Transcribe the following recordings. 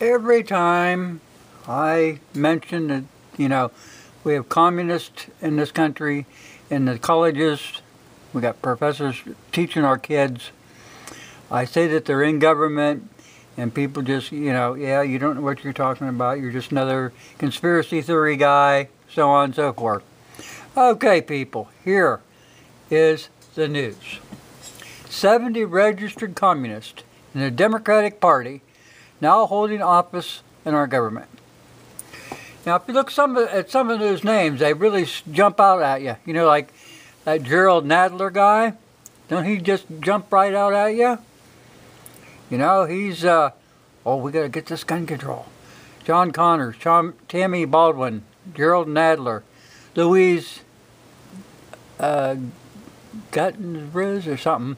every time I mention that, you know, we have communists in this country, in the colleges, we got professors teaching our kids. I say that they're in government, and people just, you know, yeah, you don't know what you're talking about. You're just another conspiracy theory guy, so on and so forth. Okay, people, here is the news. 70 registered communists in the Democratic Party now holding office in our government. Now, if you look some at some of those names, they really jump out at you. You know, like that Jerrold Nadler guy. Don't he just jump right out at you? You know, he's, uh, oh, we got to get this gun control. John Conyers, Tom, Tammy Baldwin, Jerrold Nadler, Louise uh, or something,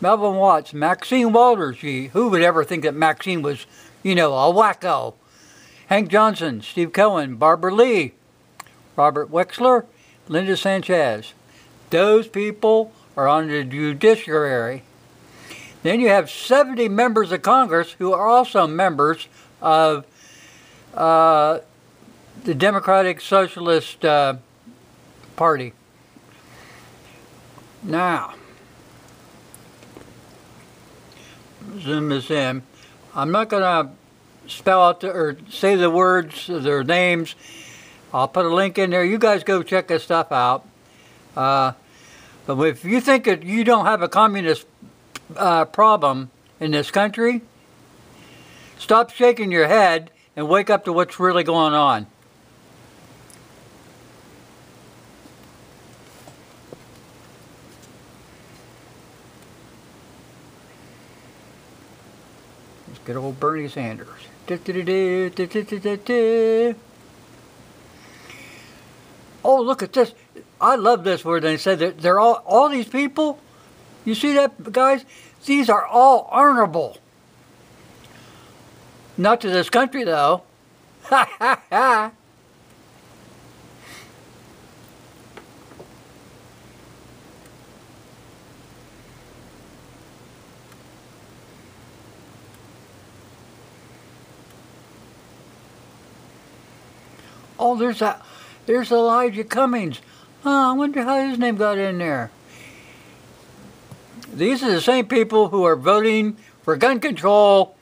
Melvin Watts, Maxine Walters. Gee, who would ever think that Maxine was, you know, a wacko? Hank Johnson, Steve Cohen, Barbara Lee, Robert Wexler, Linda Sanchez. Those people are on the judiciary. Then you have 70 members of Congress who are also members of uh, the Democratic Socialist uh, Party. Now, zoom this in. I'm not going to spell out the, or say the words, their names. I'll put a link in there. You guys go check this stuff out. Uh, but if you think that you don't have a communist uh, problem in this country, stop shaking your head and wake up to what's really going on. Good old Bernie Sanders. Oh, look at this. I love this where they said that they're all, all these people, you see that, guys? These are all honorable. Not to this country, though. Ha ha ha. Oh, there's a, there's Elijah Cummings. Oh, I wonder how his name got in there. These are the same people who are voting for gun control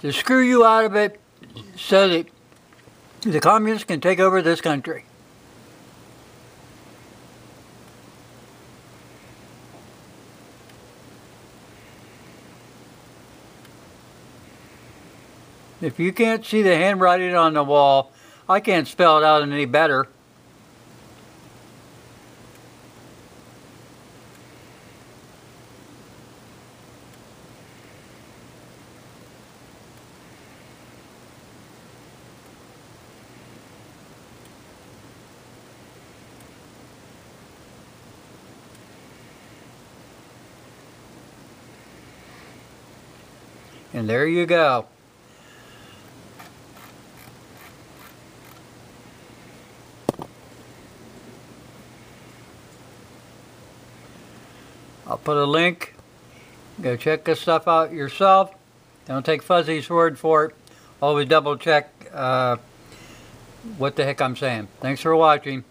to screw you out of it so that the communists can take over this country. If you can't see the handwriting on the wall, I can't spell it out any better. And there you go. I'll put a link. Go check this stuff out yourself. Don't take Fuzzy's word for it. Always double check uh, what the heck I'm saying. Thanks for watching.